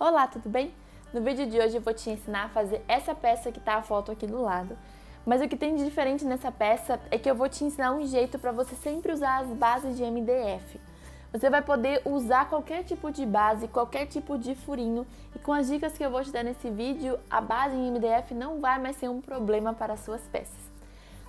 Olá, tudo bem? No vídeo de hoje eu vou te ensinar a fazer essa peça que tá a foto aqui do lado. Mas o que tem de diferente nessa peça é que eu vou te ensinar um jeito para você sempre usar as bases de MDF. Você vai poder usar qualquer tipo de base, qualquer tipo de furinho e com as dicas que eu vou te dar nesse vídeo, a base em MDF não vai mais ser um problema para as suas peças.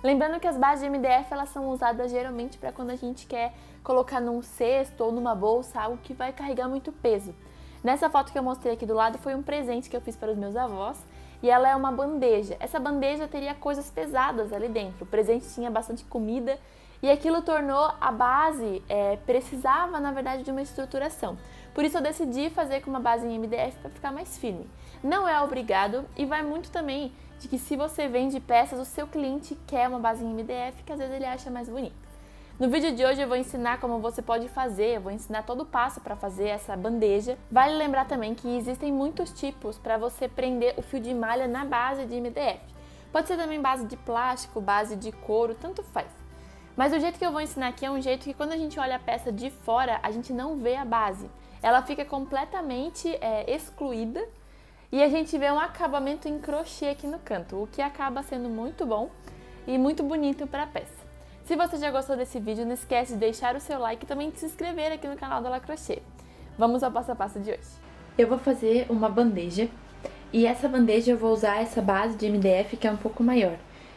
Lembrando que as bases de MDF elas são usadas geralmente para quando a gente quer colocar num cesto ou numa bolsa algo que vai carregar muito peso. Nessa foto que eu mostrei aqui do lado foi um presente que eu fiz para os meus avós e ela é uma bandeja. Essa bandeja teria coisas pesadas ali dentro. O presente tinha bastante comida e aquilo tornou a base, é, precisava na verdade de uma estruturação. Por isso eu decidi fazer com uma base em MDF para ficar mais firme. Não é obrigado e vai muito também de que se você vende peças, o seu cliente quer uma base em MDF que às vezes ele acha mais bonita. No vídeo de hoje eu vou ensinar como você pode fazer, eu vou ensinar todo o passo para fazer essa bandeja. Vale lembrar também que existem muitos tipos para você prender o fio de malha na base de MDF. Pode ser também base de plástico, base de couro, tanto faz. Mas o jeito que eu vou ensinar aqui é um jeito que quando a gente olha a peça de fora, a gente não vê a base. Ela fica completamente é, excluída e a gente vê um acabamento em crochê aqui no canto, o que acaba sendo muito bom e muito bonito para a peça. Se você já gostou desse vídeo, não esquece de deixar o seu like e também de se inscrever aqui no canal da La Crochê. Vamos ao passo a passo de hoje. Eu vou fazer uma bandeja e essa bandeja eu vou usar essa base de MDF que é um pouco maior.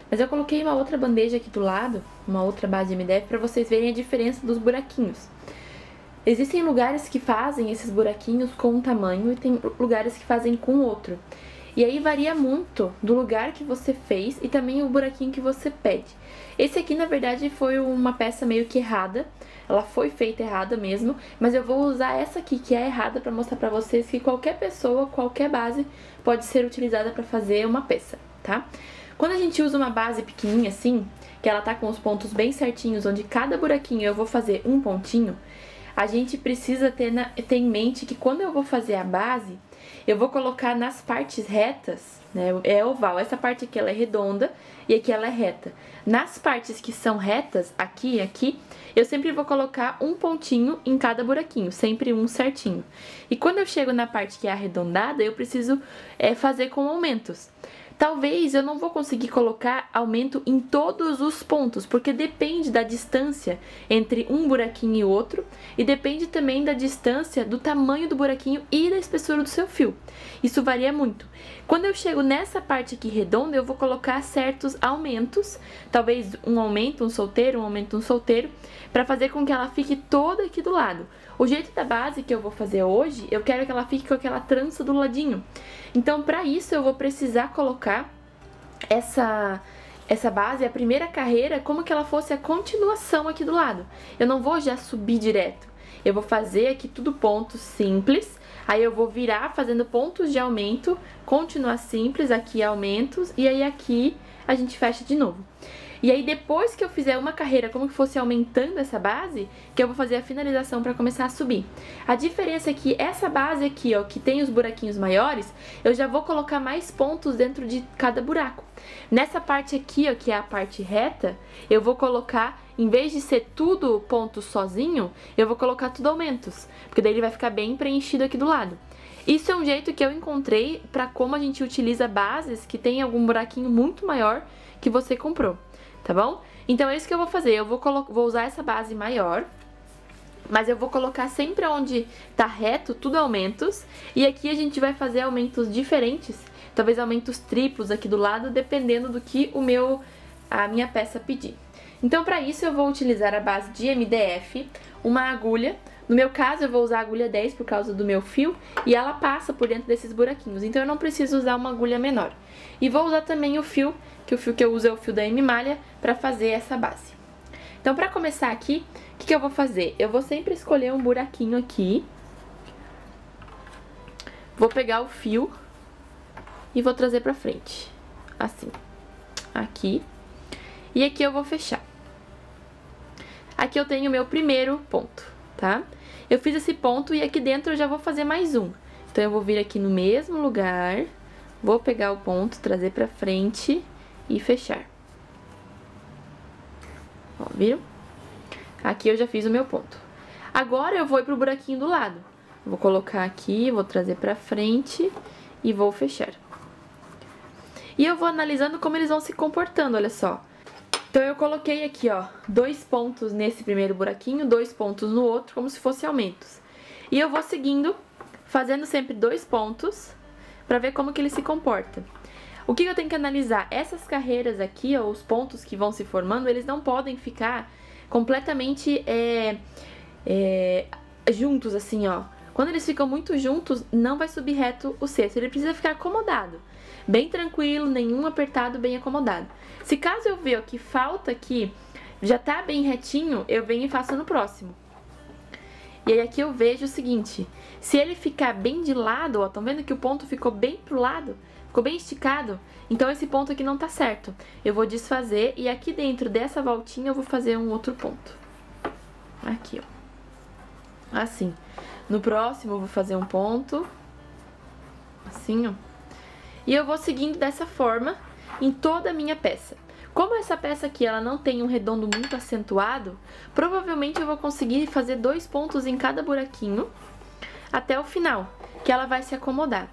Mas eu coloquei uma outra bandeja aqui do lado, uma outra base de MDF, para vocês verem a diferença dos buraquinhos. Existem lugares que fazem esses buraquinhos com um tamanho e tem lugares que fazem com outro. E aí varia muito do lugar que você fez e também o buraquinho que você pede. Esse aqui, na verdade, foi uma peça meio que errada. Ela foi feita errada mesmo, mas eu vou usar essa aqui que é errada para mostrar para vocês que qualquer pessoa, qualquer base pode ser utilizada para fazer uma peça, tá? Quando a gente usa uma base pequenininha assim, que ela tá com os pontos bem certinhos, onde cada buraquinho eu vou fazer um pontinho, a gente precisa ter, na, ter em mente que quando eu vou fazer a base, eu vou colocar nas partes retas, né? É oval. Essa parte aqui ela é redonda e aqui ela é reta. Nas partes que são retas, aqui e aqui, eu sempre vou colocar um pontinho em cada buraquinho, sempre um certinho. E quando eu chego na parte que é arredondada, eu preciso é, fazer com aumentos. Talvez eu não vou conseguir colocar aumento em todos os pontos, porque depende da distância entre um buraquinho e outro e depende também da distância do tamanho do buraquinho e da espessura do seu fio. Isso varia muito. Quando eu chego nessa parte aqui redonda, eu vou colocar certos aumentos, talvez um aumento, um solteiro, um aumento, um solteiro, para fazer com que ela fique toda aqui do lado. O jeito da base que eu vou fazer hoje, eu quero que ela fique com aquela trança do ladinho. Então, para isso, eu vou precisar colocar essa essa base, a primeira carreira, como que ela fosse a continuação aqui do lado. Eu não vou já subir direto. Eu vou fazer aqui tudo ponto simples, aí eu vou virar fazendo pontos de aumento, continuar simples, aqui aumentos, e aí aqui a gente fecha de novo. E aí depois que eu fizer uma carreira como que fosse aumentando essa base, que eu vou fazer a finalização para começar a subir. A diferença é que essa base aqui, ó, que tem os buraquinhos maiores, eu já vou colocar mais pontos dentro de cada buraco. Nessa parte aqui, ó, que é a parte reta, eu vou colocar, em vez de ser tudo ponto sozinho, eu vou colocar tudo aumentos, porque daí ele vai ficar bem preenchido aqui do lado. Isso é um jeito que eu encontrei para como a gente utiliza bases que tem algum buraquinho muito maior que você comprou tá bom? Então é isso que eu vou fazer, eu vou, vou usar essa base maior, mas eu vou colocar sempre onde tá reto, tudo aumentos, e aqui a gente vai fazer aumentos diferentes, talvez aumentos triplos aqui do lado, dependendo do que o meu, a minha peça pedir. Então para isso eu vou utilizar a base de MDF, uma agulha, no meu caso eu vou usar a agulha 10 por causa do meu fio, e ela passa por dentro desses buraquinhos, então eu não preciso usar uma agulha menor. E vou usar também o fio que o fio que eu uso é o fio da M-malha para fazer essa base. Então, para começar aqui, o que, que eu vou fazer? Eu vou sempre escolher um buraquinho aqui. Vou pegar o fio e vou trazer pra frente. Assim. Aqui. E aqui eu vou fechar. Aqui eu tenho o meu primeiro ponto, tá? Eu fiz esse ponto e aqui dentro eu já vou fazer mais um. Então, eu vou vir aqui no mesmo lugar, vou pegar o ponto, trazer pra frente e fechar. Ó, viram? Aqui eu já fiz o meu ponto. Agora eu vou ir pro buraquinho do lado. Vou colocar aqui, vou trazer pra frente e vou fechar. E eu vou analisando como eles vão se comportando, olha só. Então eu coloquei aqui, ó, dois pontos nesse primeiro buraquinho, dois pontos no outro, como se fossem aumentos. E eu vou seguindo, fazendo sempre dois pontos, pra ver como que ele se comporta. O que eu tenho que analisar? Essas carreiras aqui, ó, os pontos que vão se formando, eles não podem ficar completamente é, é, juntos, assim, ó. Quando eles ficam muito juntos, não vai subir reto o cesto, ele precisa ficar acomodado. Bem tranquilo, nenhum apertado, bem acomodado. Se caso eu ver que falta aqui, já tá bem retinho, eu venho e faço no próximo. E aí aqui eu vejo o seguinte, se ele ficar bem de lado, ó, estão vendo que o ponto ficou bem pro lado? Ficou bem esticado? Então esse ponto aqui não tá certo. Eu vou desfazer e aqui dentro dessa voltinha eu vou fazer um outro ponto. Aqui, ó. Assim. No próximo eu vou fazer um ponto. Assim, ó. E eu vou seguindo dessa forma em toda a minha peça. Como essa peça aqui ela não tem um redondo muito acentuado, provavelmente eu vou conseguir fazer dois pontos em cada buraquinho até o final, que ela vai se acomodar.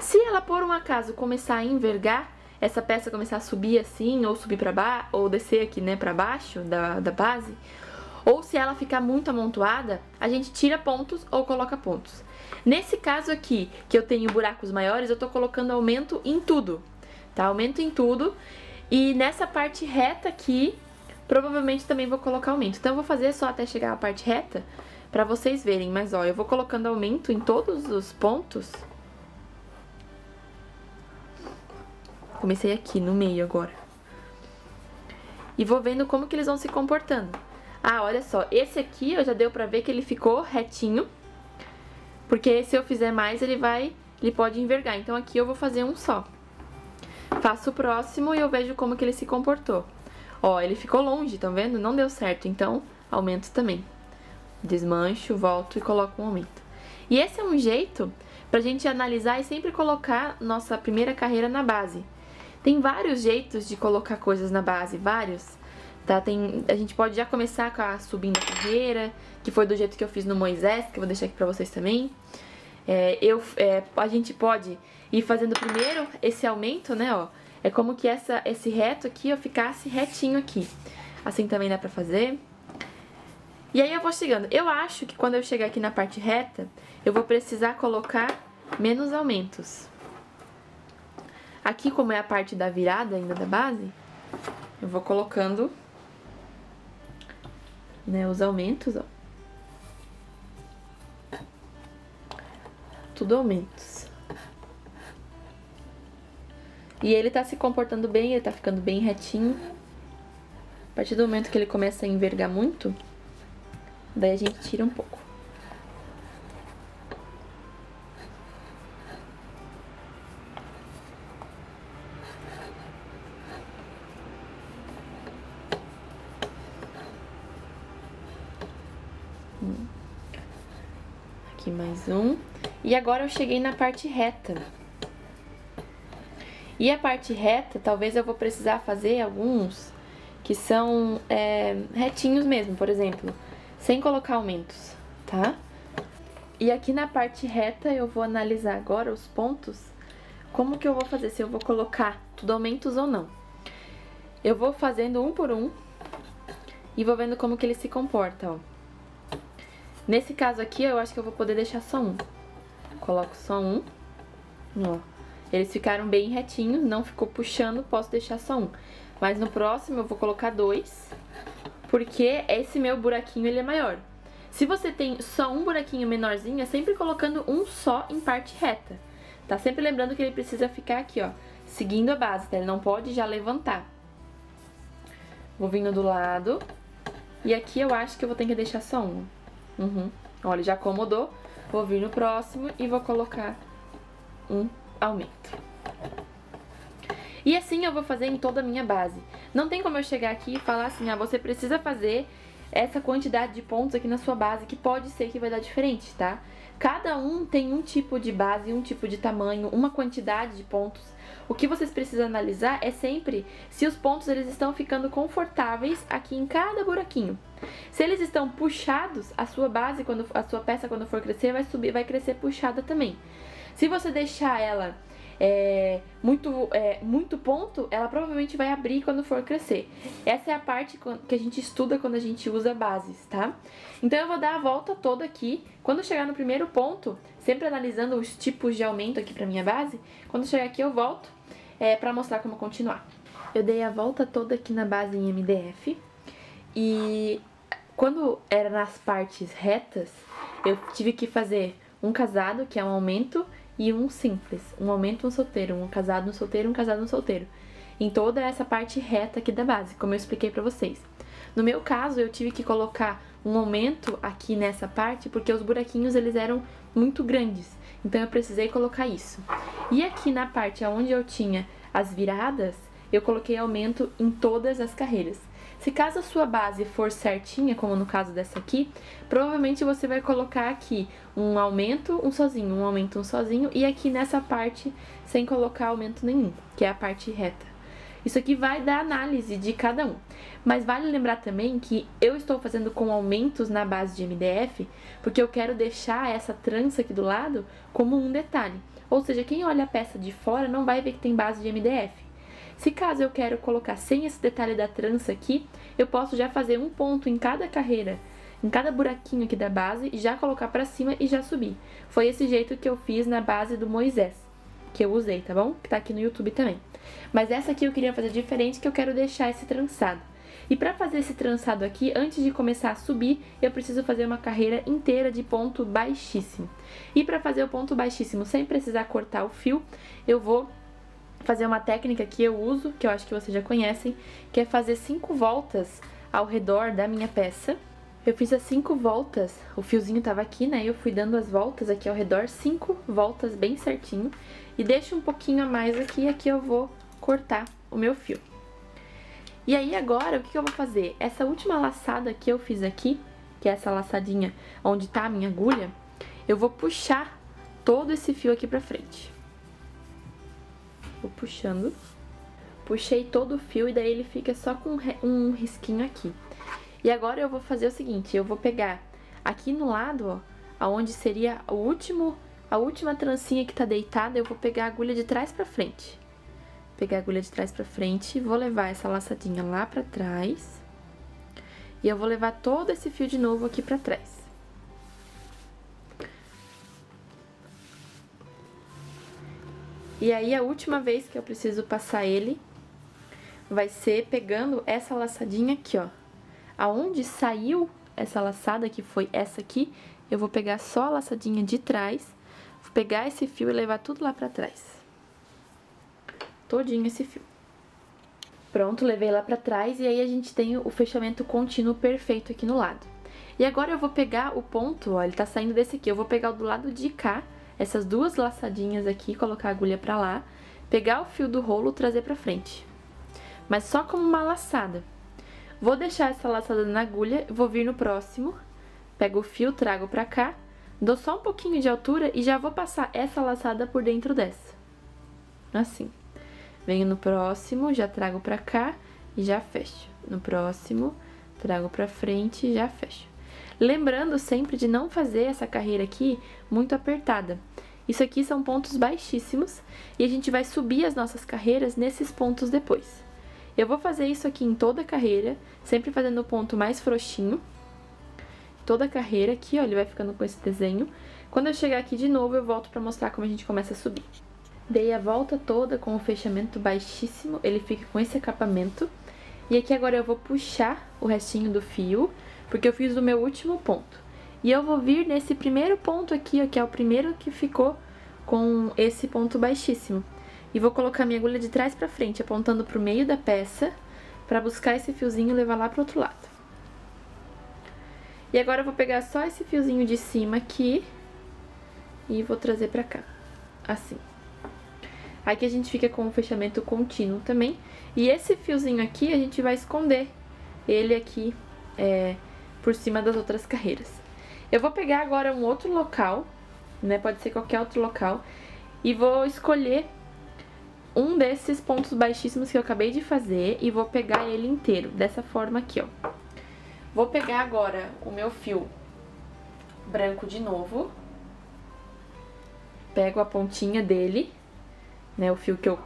Se ela por um acaso começar a envergar, essa peça começar a subir assim, ou subir para baixo, ou descer aqui, né, para baixo da, da base, ou se ela ficar muito amontoada, a gente tira pontos ou coloca pontos. Nesse caso aqui, que eu tenho buracos maiores, eu tô colocando aumento em tudo, tá? Aumento em tudo. E nessa parte reta aqui, provavelmente também vou colocar aumento. Então eu vou fazer só até chegar à parte reta, pra vocês verem. Mas ó, eu vou colocando aumento em todos os pontos. Comecei aqui, no meio agora. E vou vendo como que eles vão se comportando. Ah, olha só, esse aqui ó, já deu pra ver que ele ficou retinho. Porque se eu fizer mais, ele vai, ele pode envergar. Então aqui eu vou fazer um só. Faço o próximo e eu vejo como que ele se comportou. Ó, ele ficou longe, tá vendo? Não deu certo, então aumento também. Desmancho, volto e coloco um aumento. E esse é um jeito pra gente analisar e sempre colocar nossa primeira carreira na base. Tem vários jeitos de colocar coisas na base, vários. Tá? Tem, a gente pode já começar com a subindo a carreira, que foi do jeito que eu fiz no Moisés, que eu vou deixar aqui pra vocês também. É, eu, é, a gente pode ir fazendo primeiro esse aumento, né, ó. É como que essa, esse reto aqui, ó, ficasse retinho aqui. Assim também dá pra fazer. E aí eu vou chegando. Eu acho que quando eu chegar aqui na parte reta, eu vou precisar colocar menos aumentos. Aqui, como é a parte da virada ainda da base, eu vou colocando né, os aumentos, ó. Tudo aumentos. E ele tá se comportando bem, ele tá ficando bem retinho. A partir do momento que ele começa a envergar muito, daí a gente tira um pouco. Aqui mais um. E agora eu cheguei na parte reta. E a parte reta, talvez eu vou precisar fazer alguns que são é, retinhos mesmo, por exemplo, sem colocar aumentos, tá? E aqui na parte reta eu vou analisar agora os pontos, como que eu vou fazer, se eu vou colocar tudo aumentos ou não. Eu vou fazendo um por um e vou vendo como que ele se comporta, ó. Nesse caso aqui, eu acho que eu vou poder deixar só um. Coloco só um. Ó. Eles ficaram bem retinhos, não ficou puxando, posso deixar só um. Mas no próximo eu vou colocar dois, porque esse meu buraquinho ele é maior. Se você tem só um buraquinho menorzinho, é sempre colocando um só em parte reta. Tá sempre lembrando que ele precisa ficar aqui, ó, seguindo a base, tá? Ele não pode já levantar. Vou vindo do lado. E aqui eu acho que eu vou ter que deixar só um. Uhum. Olha, já acomodou. Vou vir no próximo e vou colocar um aumento. E assim eu vou fazer em toda a minha base. Não tem como eu chegar aqui e falar assim, ah, você precisa fazer essa quantidade de pontos aqui na sua base, que pode ser que vai dar diferente, tá? Cada um tem um tipo de base, um tipo de tamanho, uma quantidade de pontos. O que vocês precisam analisar é sempre se os pontos eles estão ficando confortáveis aqui em cada buraquinho. Se eles estão puxados, a sua base, quando a sua peça quando for crescer, vai subir, vai crescer puxada também. Se você deixar ela é, muito, é, muito ponto, ela provavelmente vai abrir quando for crescer. Essa é a parte que a gente estuda quando a gente usa bases, tá? Então eu vou dar a volta toda aqui. Quando chegar no primeiro ponto, sempre analisando os tipos de aumento aqui pra minha base, quando chegar aqui eu volto é, pra mostrar como continuar. Eu dei a volta toda aqui na base em MDF e quando era nas partes retas, eu tive que fazer um casado, que é um aumento, e um simples, um aumento, um solteiro, um casado, um solteiro, um casado, um solteiro. Em toda essa parte reta aqui da base, como eu expliquei pra vocês. No meu caso, eu tive que colocar um aumento aqui nessa parte, porque os buraquinhos eles eram muito grandes. Então eu precisei colocar isso. E aqui na parte onde eu tinha as viradas, eu coloquei aumento em todas as carreiras. Se caso a sua base for certinha, como no caso dessa aqui, provavelmente você vai colocar aqui um aumento, um sozinho, um aumento, um sozinho, e aqui nessa parte sem colocar aumento nenhum, que é a parte reta. Isso aqui vai dar análise de cada um. Mas vale lembrar também que eu estou fazendo com aumentos na base de MDF, porque eu quero deixar essa trança aqui do lado como um detalhe. Ou seja, quem olha a peça de fora não vai ver que tem base de MDF. Se caso eu quero colocar sem esse detalhe da trança aqui, eu posso já fazer um ponto em cada carreira, em cada buraquinho aqui da base, já colocar pra cima e já subir. Foi esse jeito que eu fiz na base do Moisés, que eu usei, tá bom? Que tá aqui no YouTube também. Mas essa aqui eu queria fazer diferente, que eu quero deixar esse trançado. E para fazer esse trançado aqui, antes de começar a subir, eu preciso fazer uma carreira inteira de ponto baixíssimo. E para fazer o ponto baixíssimo sem precisar cortar o fio, eu vou fazer uma técnica que eu uso, que eu acho que vocês já conhecem, que é fazer cinco voltas ao redor da minha peça. Eu fiz as cinco voltas, o fiozinho tava aqui, né? Eu fui dando as voltas aqui ao redor, cinco voltas bem certinho. E deixo um pouquinho a mais aqui, aqui eu vou cortar o meu fio. E aí agora, o que, que eu vou fazer? Essa última laçada que eu fiz aqui, que é essa laçadinha onde tá a minha agulha, eu vou puxar todo esse fio aqui pra frente. Vou puxando. Puxei todo o fio e daí ele fica só com um risquinho aqui. E agora eu vou fazer o seguinte, eu vou pegar aqui no lado, ó, aonde seria o último, a última trancinha que tá deitada, eu vou pegar a agulha de trás pra frente. Pegar a agulha de trás pra frente, vou levar essa laçadinha lá pra trás. E eu vou levar todo esse fio de novo aqui pra trás. E aí, a última vez que eu preciso passar ele vai ser pegando essa laçadinha aqui, ó. Aonde saiu essa laçada, que foi essa aqui, eu vou pegar só a laçadinha de trás, vou pegar esse fio e levar tudo lá pra trás. Todinho esse fio. Pronto, levei lá pra trás e aí a gente tem o fechamento contínuo perfeito aqui no lado. E agora eu vou pegar o ponto, ó, ele tá saindo desse aqui, eu vou pegar o do lado de cá essas duas laçadinhas aqui, colocar a agulha pra lá, pegar o fio do rolo, trazer pra frente. Mas só como uma laçada. Vou deixar essa laçada na agulha, vou vir no próximo, pego o fio, trago pra cá, dou só um pouquinho de altura e já vou passar essa laçada por dentro dessa. Assim. Venho no próximo, já trago pra cá e já fecho. No próximo, trago pra frente e já fecho. Lembrando sempre de não fazer essa carreira aqui muito apertada. Isso aqui são pontos baixíssimos e a gente vai subir as nossas carreiras nesses pontos depois. Eu vou fazer isso aqui em toda a carreira, sempre fazendo o ponto mais frouxinho. Toda a carreira aqui, ó, ele vai ficando com esse desenho. Quando eu chegar aqui de novo, eu volto pra mostrar como a gente começa a subir. Dei a volta toda com o fechamento baixíssimo, ele fica com esse acabamento. E aqui agora eu vou puxar o restinho do fio porque eu fiz o meu último ponto. E eu vou vir nesse primeiro ponto aqui, ó, que é o primeiro que ficou com esse ponto baixíssimo. E vou colocar minha agulha de trás pra frente, apontando pro meio da peça, pra buscar esse fiozinho e levar lá pro outro lado. E agora eu vou pegar só esse fiozinho de cima aqui e vou trazer pra cá, assim. Aqui a gente fica com o fechamento contínuo também. E esse fiozinho aqui a gente vai esconder ele aqui, é, por cima das outras carreiras. Eu vou pegar agora um outro local, né? Pode ser qualquer outro local. E vou escolher um desses pontos baixíssimos que eu acabei de fazer e vou pegar ele inteiro, dessa forma aqui, ó. Vou pegar agora o meu fio branco de novo. Pego a pontinha dele, né, o fio que eu...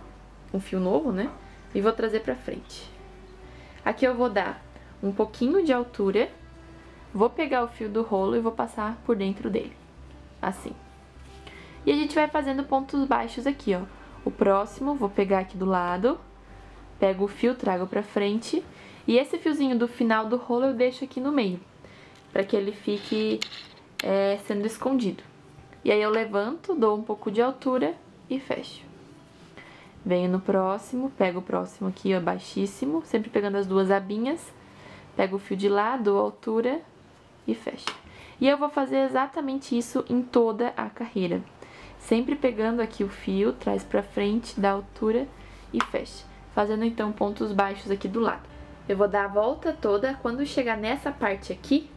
um fio novo, né? E vou trazer pra frente. Aqui eu vou dar um pouquinho de altura, vou pegar o fio do rolo e vou passar por dentro dele, assim. E a gente vai fazendo pontos baixos aqui, ó. O próximo, vou pegar aqui do lado, pego o fio, trago pra frente, e esse fiozinho do final do rolo eu deixo aqui no meio, para que ele fique é, sendo escondido. E aí eu levanto, dou um pouco de altura e fecho. Venho no próximo, pego o próximo aqui, ó, baixíssimo, sempre pegando as duas abinhas, pego o fio de lá, dou altura e fecho. E eu vou fazer exatamente isso em toda a carreira. Sempre pegando aqui o fio, traz pra frente, dá altura e fecha. Fazendo então pontos baixos aqui do lado. Eu vou dar a volta toda, quando chegar nessa parte aqui,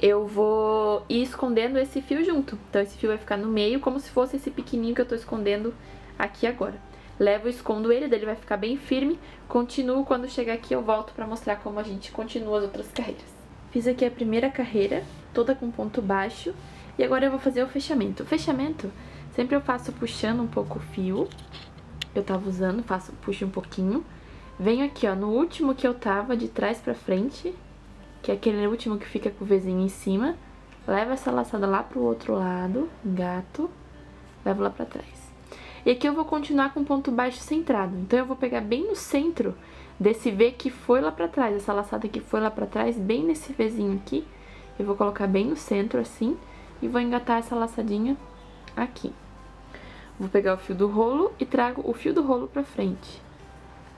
eu vou ir escondendo esse fio junto. Então esse fio vai ficar no meio, como se fosse esse pequenininho que eu tô escondendo aqui agora. Levo e escondo ele, daí ele vai ficar bem firme. Continuo, quando chegar aqui eu volto pra mostrar como a gente continua as outras carreiras. Fiz aqui a primeira carreira, toda com ponto baixo. E agora eu vou fazer o fechamento. O fechamento Sempre eu faço puxando um pouco o fio. Eu tava usando, faço, puxo um pouquinho. Venho aqui, ó, no último que eu tava, de trás pra frente, que é aquele último que fica com o vizinho em cima. Levo essa laçada lá pro outro lado, gato, levo lá pra trás. E aqui eu vou continuar com ponto baixo centrado. Então eu vou pegar bem no centro desse V que foi lá pra trás, essa laçada que foi lá pra trás, bem nesse Vzinho aqui. Eu vou colocar bem no centro, assim, e vou engatar essa laçadinha aqui. Vou pegar o fio do rolo e trago o fio do rolo pra frente.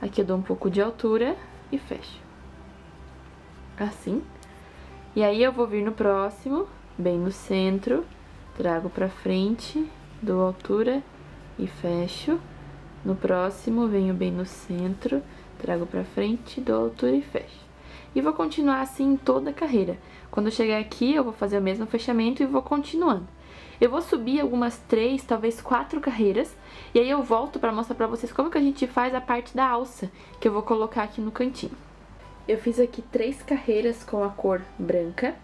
Aqui eu dou um pouco de altura e fecho. Assim. E aí eu vou vir no próximo, bem no centro, trago pra frente, dou altura e fecho. No próximo, venho bem no centro, trago pra frente, dou altura e fecho. E vou continuar assim em toda a carreira. Quando eu chegar aqui, eu vou fazer o mesmo fechamento e vou continuando. Eu vou subir algumas três, talvez quatro carreiras, e aí eu volto para mostrar para vocês como que a gente faz a parte da alça, que eu vou colocar aqui no cantinho. Eu fiz aqui três carreiras com a cor branca,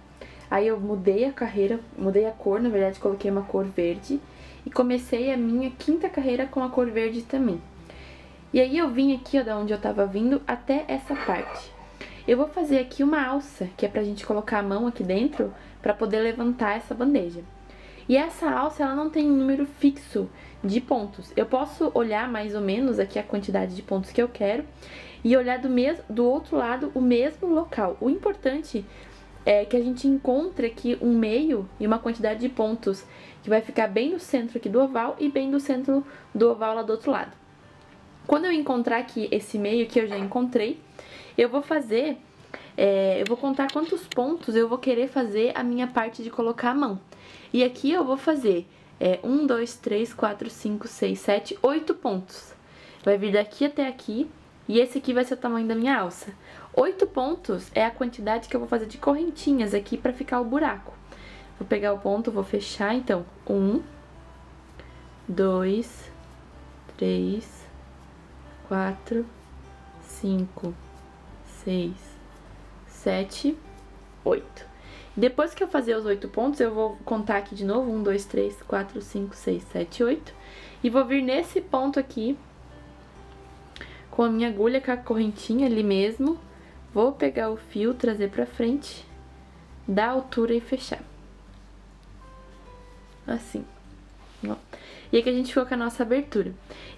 aí eu mudei a carreira, mudei a cor, na verdade coloquei uma cor verde, e comecei a minha quinta carreira com a cor verde também. E aí eu vim aqui, ó, da onde eu tava vindo, até essa parte. Eu vou fazer aqui uma alça, que é pra gente colocar a mão aqui dentro, pra poder levantar essa bandeja. E essa alça, ela não tem um número fixo de pontos. Eu posso olhar mais ou menos aqui a quantidade de pontos que eu quero e olhar do, do outro lado o mesmo local. O importante é que a gente encontre aqui um meio e uma quantidade de pontos que vai ficar bem no centro aqui do oval e bem no centro do oval lá do outro lado. Quando eu encontrar aqui esse meio que eu já encontrei, eu vou fazer, é, eu vou contar quantos pontos eu vou querer fazer a minha parte de colocar a mão. E aqui eu vou fazer é, 1, 2, 3, 4, 5, 6, 7, 8 pontos. Vai vir daqui até aqui e esse aqui vai ser o tamanho da minha alça. 8 pontos é a quantidade que eu vou fazer de correntinhas aqui pra ficar o buraco. Vou pegar o ponto, vou fechar, então, 1, 2, 3, 4, 5, 6, 7, 8. Depois que eu fazer os oito pontos, eu vou contar aqui de novo. Um, dois, três, quatro, cinco, seis, sete, oito. E vou vir nesse ponto aqui, com a minha agulha, com a correntinha ali mesmo. Vou pegar o fio, trazer pra frente, dar altura e fechar. Assim. Ó. E aqui a gente ficou com a nossa abertura.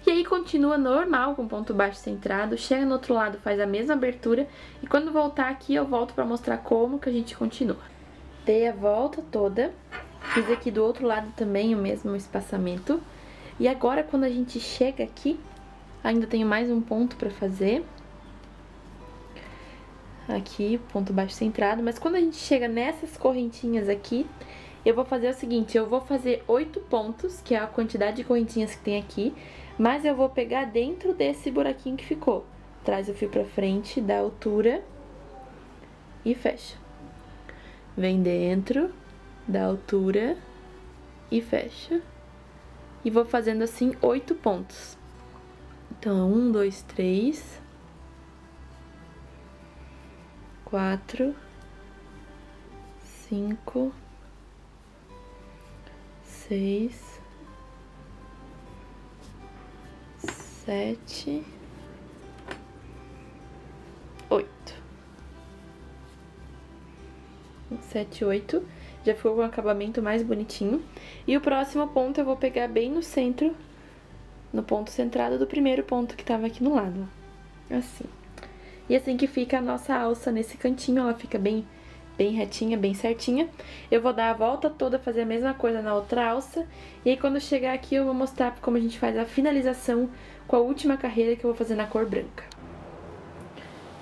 E aí continua normal, com ponto baixo centrado, chega no outro lado, faz a mesma abertura, e quando voltar aqui eu volto pra mostrar como que a gente continua dei a volta toda, fiz aqui do outro lado também o mesmo espaçamento. E agora, quando a gente chega aqui, ainda tenho mais um ponto pra fazer. Aqui, ponto baixo centrado. Mas quando a gente chega nessas correntinhas aqui, eu vou fazer o seguinte, eu vou fazer oito pontos, que é a quantidade de correntinhas que tem aqui, mas eu vou pegar dentro desse buraquinho que ficou. Traz o fio pra frente, dá altura e fecha. Vem dentro da altura e fecha. E vou fazendo assim oito pontos. Então, um, dois, três, quatro, cinco, seis, sete, oito. Sete, oito. Já ficou o acabamento mais bonitinho. E o próximo ponto eu vou pegar bem no centro, no ponto centrado do primeiro ponto que tava aqui no lado. Assim. E assim que fica a nossa alça nesse cantinho, ela fica bem, bem retinha, bem certinha. Eu vou dar a volta toda, fazer a mesma coisa na outra alça. E aí quando chegar aqui eu vou mostrar como a gente faz a finalização com a última carreira que eu vou fazer na cor branca.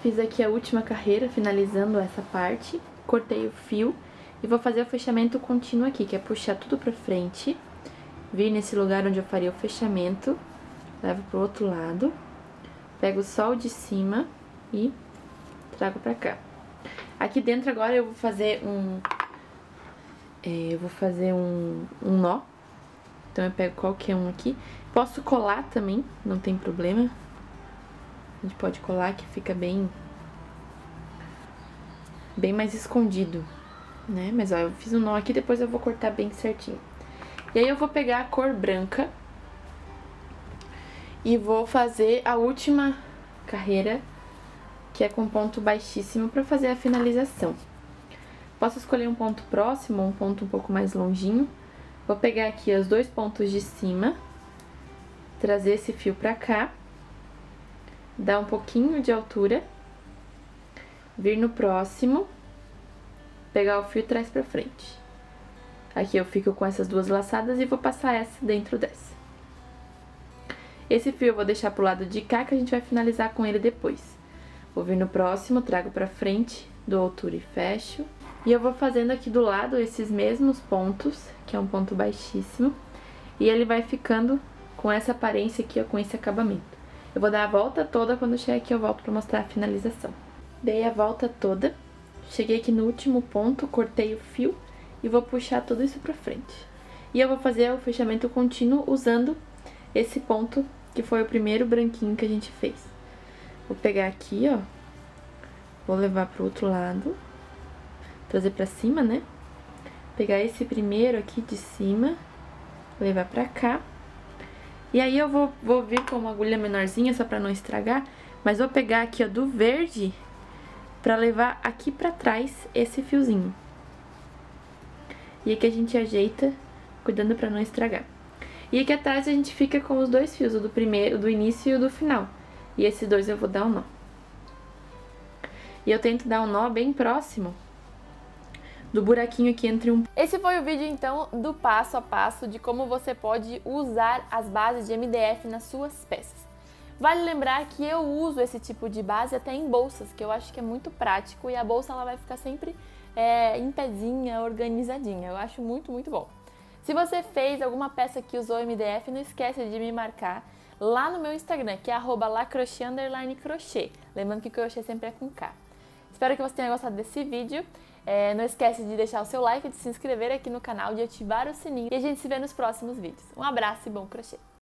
Fiz aqui a última carreira, finalizando essa parte. Cortei o fio e vou fazer o fechamento contínuo aqui, que é puxar tudo pra frente, vir nesse lugar onde eu faria o fechamento, levo pro outro lado, pego só o de cima e trago pra cá. Aqui dentro agora eu vou fazer um... É, eu vou fazer um, um nó, então eu pego qualquer um aqui. Posso colar também, não tem problema. A gente pode colar que fica bem... Bem mais escondido né? Mas ó, eu fiz um nó aqui, depois eu vou cortar bem certinho. E aí eu vou pegar a cor branca e vou fazer a última carreira, que é com ponto baixíssimo, pra fazer a finalização. Posso escolher um ponto próximo ou um ponto um pouco mais longinho. Vou pegar aqui os dois pontos de cima, trazer esse fio pra cá, dar um pouquinho de altura, vir no próximo pegar o fio e traz pra frente. Aqui eu fico com essas duas laçadas e vou passar essa dentro dessa. Esse fio eu vou deixar pro lado de cá que a gente vai finalizar com ele depois. Vou vir no próximo, trago pra frente, dou altura e fecho. E eu vou fazendo aqui do lado esses mesmos pontos, que é um ponto baixíssimo. E ele vai ficando com essa aparência aqui, ó, com esse acabamento. Eu vou dar a volta toda, quando chegar aqui eu volto pra mostrar a finalização. Dei a volta toda. Cheguei aqui no último ponto, cortei o fio e vou puxar tudo isso pra frente. E eu vou fazer o fechamento contínuo usando esse ponto, que foi o primeiro branquinho que a gente fez. Vou pegar aqui, ó, vou levar pro outro lado, trazer pra cima, né? Pegar esse primeiro aqui de cima, levar pra cá. E aí eu vou, vou vir com uma agulha menorzinha, só pra não estragar, mas vou pegar aqui, ó, do verde para levar aqui para trás esse fiozinho. E aqui a gente ajeita, cuidando para não estragar. E aqui atrás a gente fica com os dois fios, o do primeiro, do início e o do final. E esses dois eu vou dar um nó. E eu tento dar um nó bem próximo do buraquinho aqui entre um... Esse foi o vídeo, então, do passo a passo de como você pode usar as bases de MDF nas suas peças. Vale lembrar que eu uso esse tipo de base até em bolsas, que eu acho que é muito prático e a bolsa ela vai ficar sempre é, em pezinha, organizadinha. Eu acho muito, muito bom. Se você fez alguma peça que usou MDF, não esquece de me marcar lá no meu Instagram, que é lacrochê_crochê. Lembrando que crochê sempre é com K. Espero que você tenha gostado desse vídeo. É, não esquece de deixar o seu like, de se inscrever aqui no canal, de ativar o sininho e a gente se vê nos próximos vídeos. Um abraço e bom crochê!